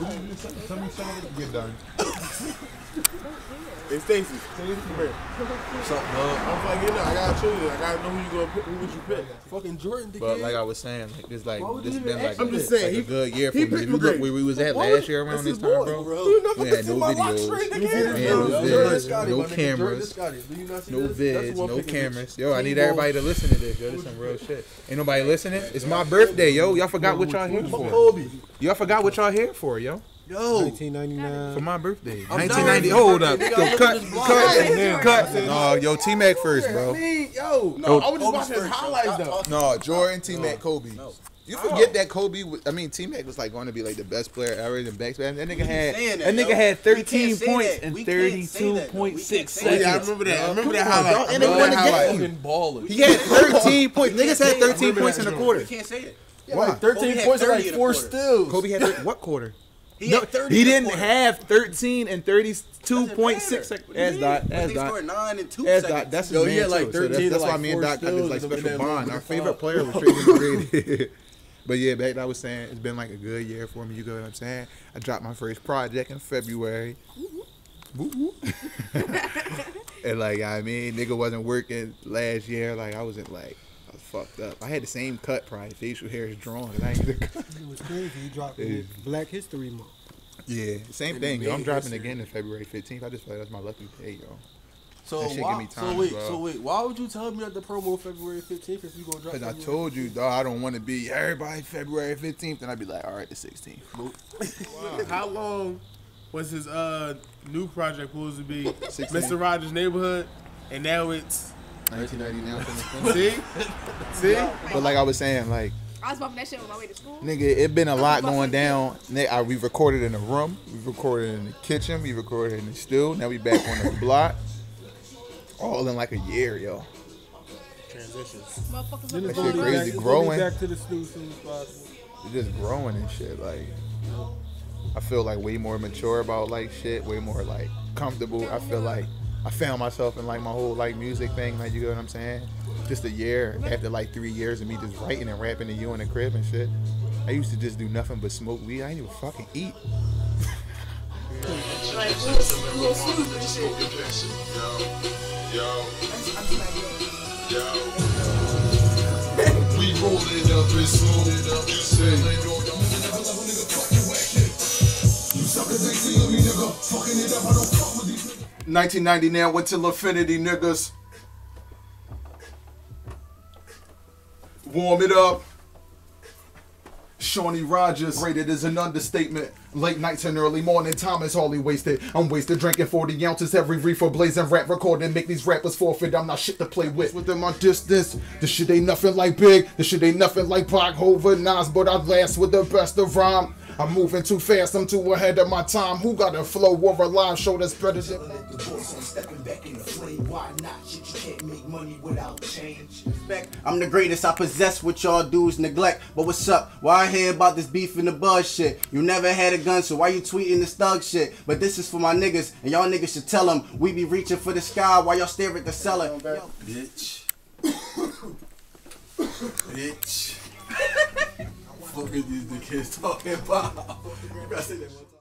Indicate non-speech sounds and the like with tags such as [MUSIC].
Tell me some of it get done. Hey Stacy, Stacy, come here. What's up, dog? I'm fucking know. I gotta show you. I gotta know who you gonna pick. Who would you pick? Fucking Jordan, But dickhead. like I was saying, like it's like this been like, I'm just like saying, a good year for me. picked If you look where we was at Why last would- year around this time, boy, bro. bro. We had no see my lock videos. straight, Man, nigga. no Yo, vids, no my nigga, Jordan cameras, Scotty. Do you not see no this? That's the vids, no cameras. Yo, I need everybody to listen to this. Yo, this some real shit. Ain't nobody listening. It's my birthday, yo. Y'all forgot what y'all here for. Kobe. Y'all forgot what y'all here for, yo. Yo. 1999. For my birthday. I'm 1990. Hold up. Yo, gotta cut, at this blog. cut, cut. No, yo, T Mac first, I bro. mean, yo. No, I was just watching his highlights though. talking. No, Jordan, T Mac, Kobe. You forget that Kobe. Was, I mean, T Mac was like going to be like the best player ever in basketball. That nigga had that, that, nigga had 13 points and We can't say that, though. We 32.6 can't say Oh, seconds. yeah, I remember that. I remember that highlight. And they won the game. Ballers. He had [LAUGHS] 13 points. Niggas had 13 points in joint. quarter. You can't say it. Why? Like 13 Kobe points and like four steals. Kobe had [LAUGHS] what quarter? He No, he didn't quarter. have 13 and 32.6 seconds. As dot, as dot. nine and two As seconds. Doc, that's his Yo, man he had like too. So 13 that's, that's why me and Doc got this like special bond. Our favorite player was [LAUGHS] Tracy McGrady. But yeah, back I was saying, it's been like a good year for me. You get what I'm saying? I dropped my first project in February. Woo [LAUGHS] woo. and like I mean, nigga wasn't working last year. Like I wasn't like I was fucked up. I had the same cut probably. Facial hair is drawn. And I ain't the cut. [LAUGHS] It was crazy. You dropped Yeah. Black History Month. Yeah, same thing. Yo. I'm dropping again in February 15th. I just feel like that's my lucky day, yo. So That shit why? give me so wait, bro. so wait. Why would you tell me at the promo February 15th if you gonna drop? Cause I told you, dog, I don't want to be everybody February 15th, and I'd be like, all right, the 16th. [LAUGHS] How long was his uh new project supposed to be? 16. Mr. Rogers' Neighborhood, and now it's 1999 from the [LAUGHS] see, see. But like I was saying, like I was bumping that shit on my way to school. nigga, it been a lot going down. Ni- I, we recorded in the room, we recorded in the kitchen, we recorded in the stew. Now we back on the block, all in like a year, yo. Motherfuckers That looking shit for crazy. drugs. growing. It's gonna back to the stew soon as possible. It's just growing and shit. Like I feel like way more mature about like shit, way more like comfortable. I feel like I found myself in like my whole like music thing. Like you get what I'm saying? Just a year after like three years of me just writing and rapping to you in the crib and shit. I used to just do nothing but smoke weed. I didn't even fucking eat. Like, little, little Snoop and shit. We roll it up and slow up. You say, you suckers ain't seeing me, nigga. Fucking it up, I don't fuck with these 1990 now went to L'Affinity, niggas. Warm it up. Seany Rogers, rated as an understatement. Late nights and early morning time is hardly wasted. I'm wasted drinking 40 ounces every reefer, blazing rap recording, make these rappers forfeit. I'm not shit to play with. Within my distance, this shit ain't nothing like Big, this shit ain't nothing like Pac, Hova, Nas, but I last with the best of rhyme. I'm moving too fast, I'm too ahead of my time. Who got a flow or a live show that's better than The boss ain't stepping back in the flame. Why not? Shit, you can't make money without change. Respect. I'm the greatest. I possess what y'all dudes neglect. But what's up? Why I hear about this beef in the buzz shit? You never had a gun, so why you tweeting this thug shit? But this is for my niggas, and y'all niggas should tell them we be reaching for the sky while y'all stare at the cellar. Bitch. [COUGHS] bitch. Fuck is these the kids talking about? [LAUGHS] You gotta say that one time.